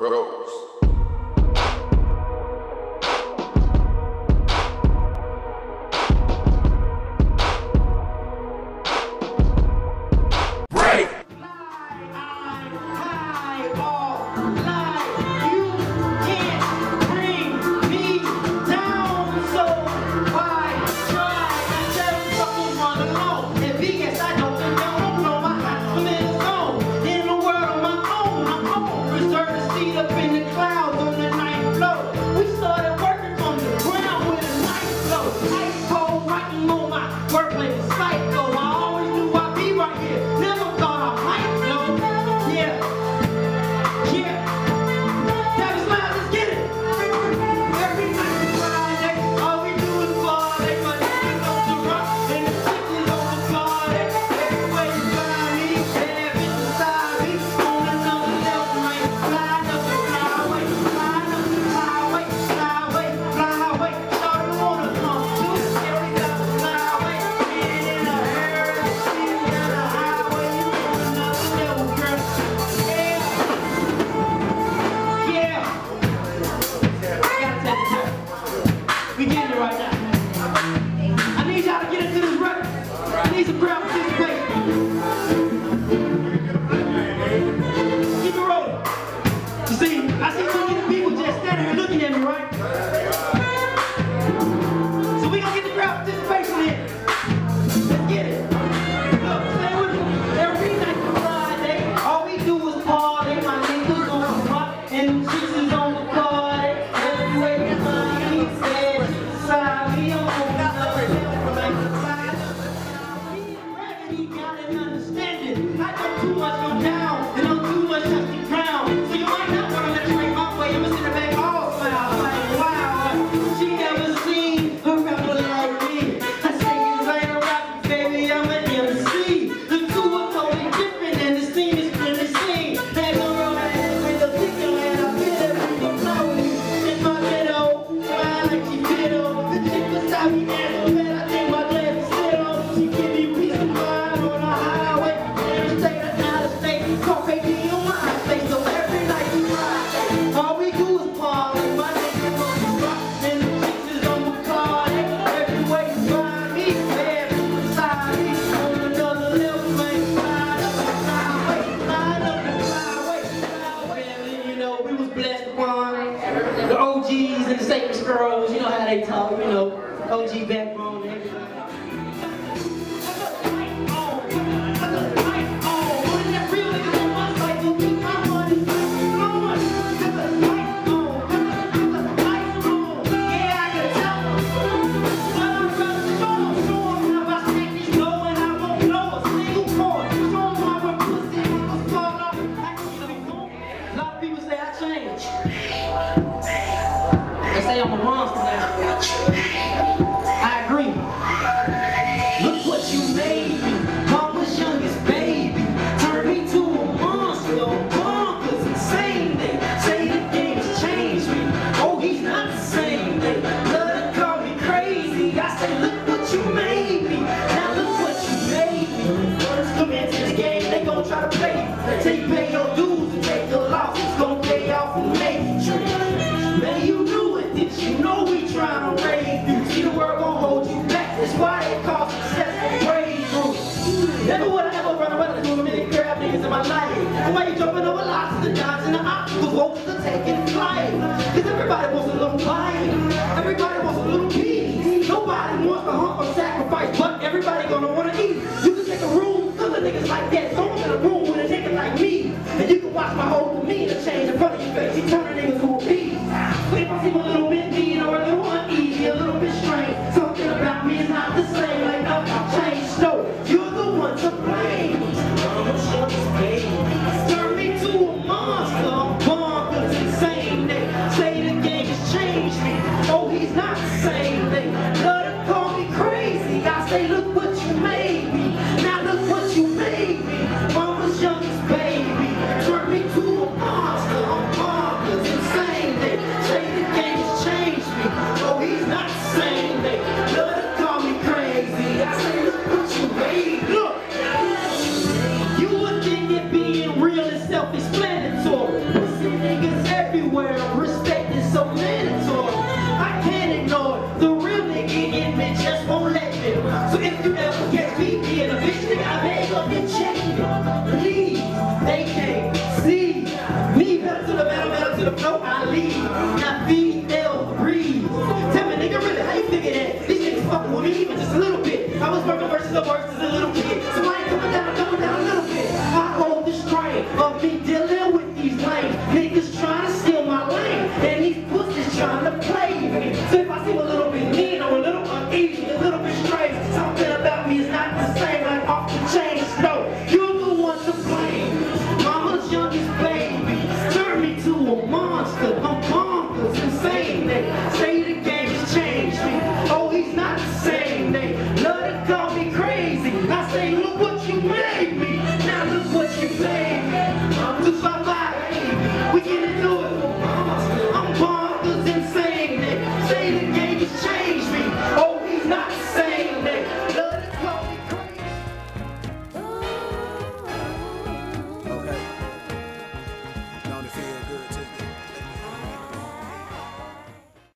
Rose. work workplace, despite those the ground. OGs and the Sacred Scrolls, you know how they talk, you know, OG backbone and. life. Why you jumping over locks and dodging the obstacles? Ropes are taking flight. Cause everybody wants a little bite. Everybody wants a little peace. Nobody wants to hump or sacrifice, but everybody gonna wanna eat. You can take a room full of niggas like that. Someone in a room with a nigga like me. And you can watch my whole demeanor change in front of your face. You turn a nigga to a beat. But if I see my little self-explanatory. Pussy niggas everywhere, respect is so mandatory. I can't ignore it. The real nigga in me just won't let me. So if you ever catch me being a bitch nigga, I may go get checked. Please, they can't see me. Better to the metal, metal to the flow, I leave. Now female breathe. Tell me nigga really, how you figure that? These niggas fucking with me even just a little me. Now look what you've done.